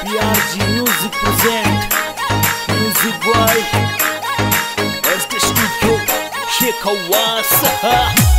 PRG Music present Music Boy Este é estúdio o Wasa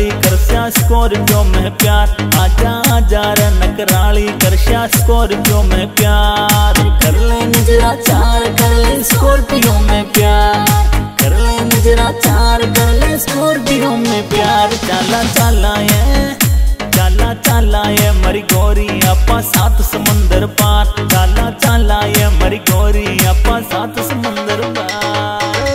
नकराली करस्या Scorpio में प्यार। आजा आजा रे नकराली करस्या स्कॉर्पियो में प्यार। कर ले नजरा चार कर ले स्कॉर्पियो में प्यार। कर ले नजरा चार कर ले स्कॉर्पियो में प्यार। चाला चाला ये चाला चाला ये मरी गोरी अपा सात समुंदर पार। चाला चाला ये मरी गोरी अपा सात समुंदर पार।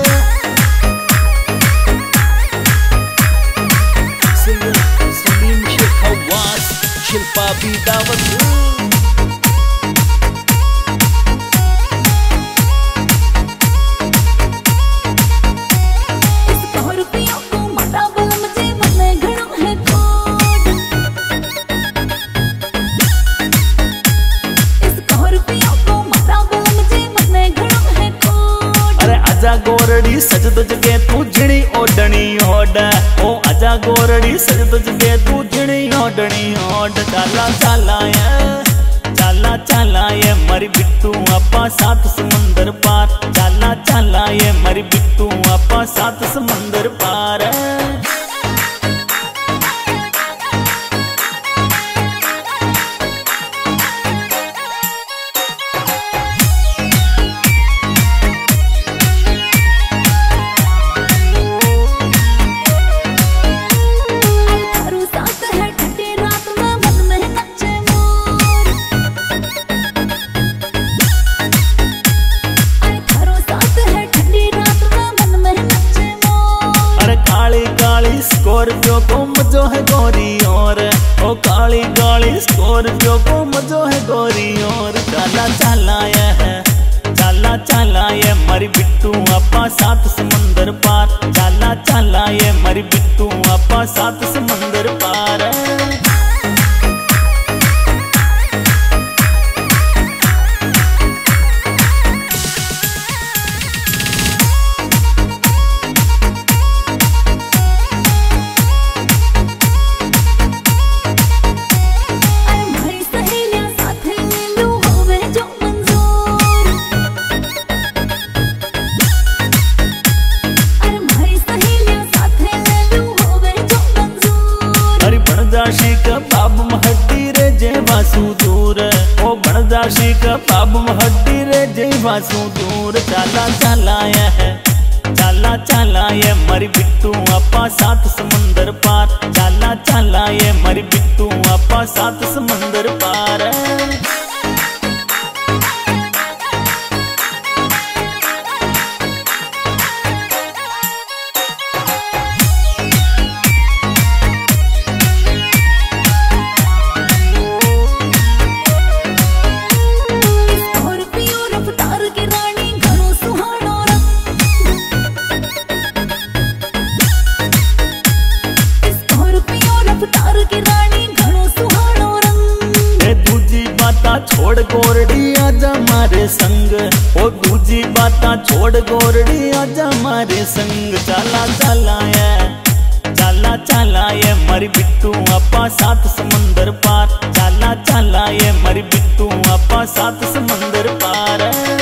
गोरड़ी सज तुझके तू झिणी ओडणी ओड ओ आजा गोरड़ी सज तुझके तू ओडणी ओड चाला चाला ये चाला चाला ये मरी बिट्टू अपा सात समुंदर पार चाला चाला ये मरी बिट्टू अपा सात समुंदर पार स्कॉर्पियो को मजो है गोरी और, ओ काली काली स्कॉर्पियो को मजो है गोरी और। चाला चाला ये है, चाला चाला ये, मरी बिट्टू अपा सात समंदर पार। चाला चाला ये, मरी बिट्टू अपा सात समंदर पार। जाशी का पाप महड्डी रे जीवा वासु दूर चाला चाला है। चाला चाला ये मरी बिट्टू अपा सात समंदर पार। चाला चाला ये मरी बिट्टू अपा सात समुंदर छोड़ गोरड़ी आजा मारे संग चाला चाला है। चाला चाला ये मरी बिट्टू अपा सात समुंदर पार। चाला चाला ये मरी बिट्टू अपा सात समुंदर पार स्कॉर्पियो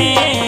में